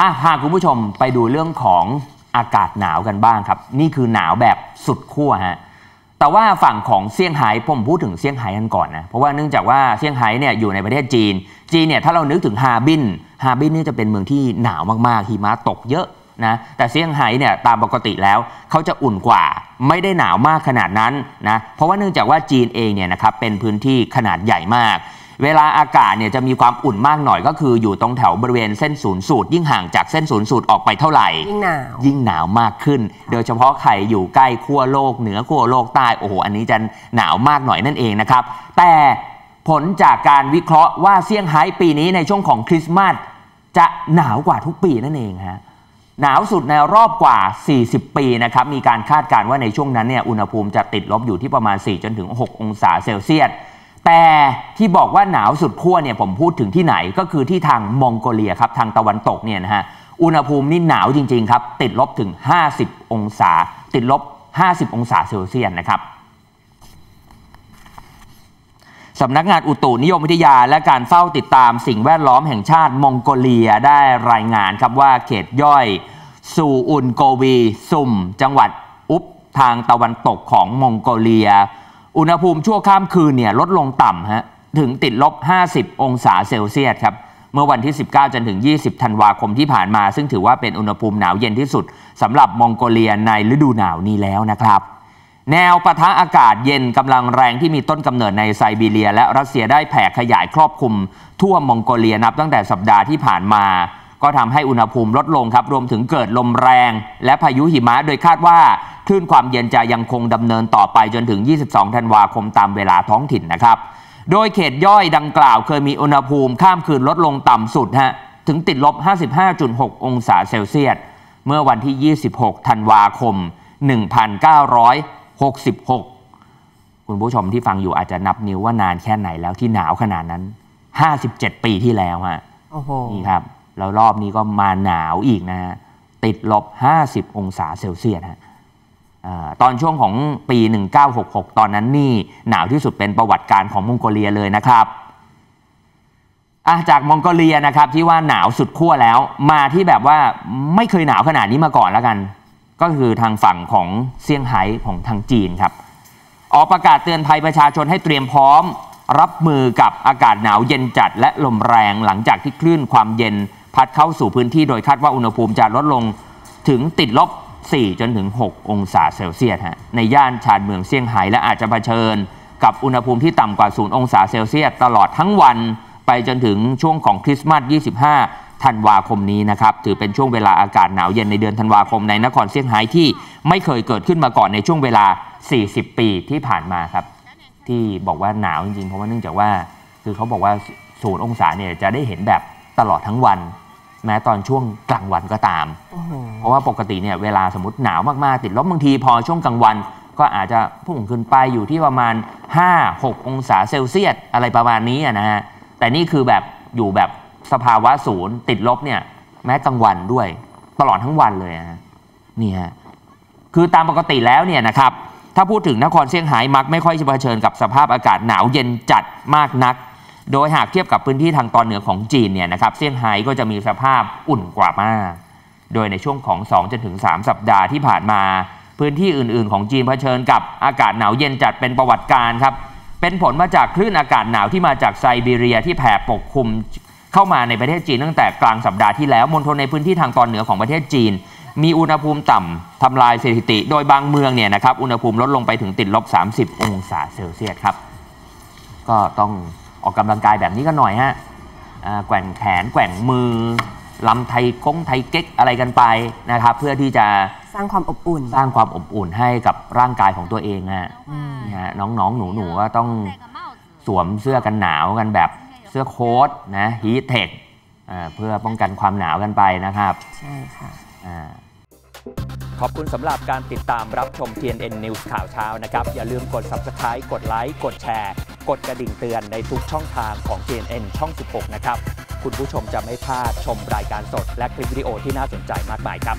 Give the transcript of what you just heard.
อะพาคุณผู้ชมไปดูเรื่องของอากาศหนาวกันบ้างครับ นี่คือหนาวแบบสุดขั้วฮะแต่ว่าฝั่งของเซี่ยงไฮ้ผมพูดถึงเซี่ยงไฮ้กันก่อนนะเพราะว่าเนื่องจากว่าเซี่ยงไฮ้เนี่ยอยู่ในประเทศจีน จีนเนี่ยถ้าเรานึกถึงฮาบินฮาบินนี่จะเป็นเมืองที่หนาวมากๆหิมะตกเยอะนะแต่เซี่ยงไฮ้เนี่ยตามปกติแล้วเขาจะอุ่นกว่าไม่ได้หนาวมากขนาดนั้นนะเพราะว่าเนื่องจากว่าจีนเองเนี่ยนะครับเป็นพื้นที่ขนาดใหญ่มาก เวลาอากาศเนี่ยจะมีความอุ่นมากหน่อยก็คืออยู่ตรงแถวบริเวณเส้นศูนย์สูตร ยิ่งห่างจากเส้นศูนย์สูตรออกไปเท่าไหร่ ยิ่งหนาว ยิ่งหนาวมากขึ้น โดยเฉพาะใครอยู่ใกล้ขั้วโลกเหนือขั้วโลกใต้โอ้โหอันนี้จะหนาวมากหน่อยนั่นเองนะครับ แต่ผลจากการวิเคราะห์ว่าเซี่ยงไฮ้ปีนี้ในช่วงของคริสต์มาสจะหนาวกว่าทุกปีนั่นเองฮะหนาวสุดในรอบกว่า 40 ปีนะครับ มีการคาดการณ์ว่าในช่วงนั้นเนี่ย อุณหภูมิจะติดลบอยู่ที่ประมาณ 4 จนถึง 6 องศาเซลเซียส แต่ที่บอกว่าหนาวสุดขั้วเนี่ยผมพูดถึงที่ไหนก็คือที่ทางมองโกเลียครับทางตะวันตกเนี่ยนะฮะอุณหภูมินี่หนาวจริง ๆ ครับ ติดลบถึง 50 องศา ติดลบ 50 องศาเซลเซียสนะครับสำนักงานอุตุนิยมวิทยาและการเฝ้าติดตามสิ่งแวดล้อมแห่งชาติมองโกเลียได้รายงานครับว่าเขตย่อยซูอุนโกวี ซุม จังหวัดอุปทางตะวันตกของมองโกเลีย อุณหภูมิชั่วข้ามคืนเนี่ยลดลงต่ำฮะถึงติดลบ 50 องศาเซลเซียสครับเมื่อวันที่ 19 จนถึง 20 ธันวาคมที่ผ่านมา ซึ่งถือว่าเป็นอุณหภูมิหนาวเย็นที่สุดสำหรับมองโกเลียในฤดูหนาวนี้แล้วนะครับ แนวปะทะอากาศเย็นกำลังแรงที่มีต้นกำเนิดในไซบีเรีย และรัสเซียได้แผ่ขยายครอบคลุม ทั่วมองโกเลียนับตั้งแต่สัปดาห์ที่ผ่านมา ก็ทำให้อุณหภูมิลดลงครับ รวมถึงเกิดลมแรง และพายุหิมะ โดยคาดว่าคลื่นความเย็นจะยังคงดำเนินต่อไปจนถึง 22 ธันวาคมตามเวลาท้องถิ่นนะครับ โดยเขตย่อยดังกล่าวเคยมีอุณหภูมิข้ามคืนลดลงต่ำสุดฮะ ถึงติดลบ 55.6 องศาเซลเซียส เมื่อวันที่ 26 ธันวาคม 1966 คุณผู้ชมที่ฟังอยู่อาจจะนับนิ้วว่านานแค่ไหนแล้วที่หนาวขนาดนั้น 57 ปีที่แล้วฮะ โอ้โห นี่ครับ แล้วรอบนี้ก็มาหนาวอีกนะฮะติดลบ 50 องศาเซลเซียสฮะตอนช่วงของปี 1966 ตอนนั้นนี่หนาวที่สุดเป็นประวัติการของมองโกเลียเลยนะครับจากมองโกเลียนะครับที่ว่าหนาวสุดขั้วแล้วมาที่แบบว่าไม่เคยหนาวขนาดนี้มาก่อนแล้วกัน ก็คือทางฝั่งของเซี่ยงไฮ้ของทางจีนครับ ออกประกาศเตือนภัยประชาชนให้เตรียมพร้อม รับมือกับอากาศหนาวเย็นจัดและลมแรงหลังจากที่คลื่นความเย็น พัดเข้าสู่พื้นที่โดยคาดว่าอุณหภูมิจะลดลงถึงติดลบ 4 จนถึง 6 องศาเซลเซียสฮะในย่านชานเมืองเซี่ยงไฮ้และอาจจะเผชิญ กับอุณหภูมิที่ต่ำกว่า 0 องศาเซลเซียสตลอดทั้งวัน ไปจนถึงช่วงของคริสต์มาส 25 ธันวาคมนี้นะครับ ถือเป็นช่วงเวลาอากาศหนาวเย็นในเดือนธันวาคมในนครเซี่ยงไฮ้ที่ไม่เคยเกิดขึ้นมาก่อนในช่วงเวลา 40 ปีที่ผ่านมาครับ ที่บอกว่าหนาวจริงๆเพราะว่าเนื่องจากว่า คือเขาบอกว่าศูนย์องศาเนี่ยจะได้เห็นแบบตลอดทั้งวัน แม้ตอนช่วงกลางวันก็ตามโอ้โหเพราะว่าปกติเนี่ยเวลาสมมติหนาวมากๆ ติดลบบางทีพอช่วงกลางวัน ก็อาจจะพุ่งขึ้นไปอยู่ที่ประมาณ 5-6 องศาเซลเซียสอะไรประมาณนี้อะนะฮะแต่นี่คือแบบอยู่แบบสภาวะศูนย์ ติดลบเนี่ยแม้กลางวันด้วย ตลอดทั้งวันเลยนะฮะนี่ฮะคือตามปกติแล้วเนี่ยนะครับถ้าพูดถึงนครเซี่ยงไฮ้มักไม่ค่อยจะเผชิญกับสภาพอากาศหนาวเย็นจัดมากนัก โดยหากเทียบกับพื้นที่ทางตอนเหนือของจีนเนี่ยนะครับเซี่ยงไฮ้ก็จะมีสภาพอุ่นกว่ามาก โดยในช่วงของ2จนถึง3สัปดาห์ที่ผ่านมา พื้นที่อื่น ๆ ของจีนเผชิญกับอากาศหนาวเย็นจัดเป็นประวัติการครับเป็นผลมาจากคลื่นอากาศหนาวที่มาจากไซบีเรียที่แผ่ปกคลุมเข้ามาในประเทศจีนตั้งแต่กลางสัปดาห์ที่แล้วมณฑลในพื้นที่ทางตอนเหนือของประเทศจีน มีอุณหภูมิต่ำทำลายสถิติ โดยบางเมืองเนี่ยนะครับอุณหภูมิลดลงไปถึงติดลบ 30 องศาเซลเซียสครับ ก็ต้อง ออกกำลังกายแบบนี้กันหน่อยฮะอ่าแกว่งแขนแกว่งมือลำไทยก้งไทยเก๊กอะไรกันไปนะครับ เพื่อที่จะสร้างความอบอุ่น สร้างความอบอุ่นให้กับร่างกายของตัวเองฮะอืมนี่ฮะน้องๆ หนูๆก็ต้องสวมเสื้อกันหนาวกันแบบเสื้อโค้ทนะฮีทเทคเพื่อป้องกันความหนาวกันไปนะครับ ใช่ค่ะอ่า ขอบคุณสำหรับการติดตามรับชม TNN News ข่าวเช้านะครับ อย่าลืมกด Subscribe กดไลค์กดแชร์ กดกระดิ่งเตือนในทุกช่องทางของ TNN ช่อง 16 นะครับ คุณผู้ชมจะไม่พลาดชมรายการสด และคลิปวิดีโอที่น่าสนใจมากมายครับ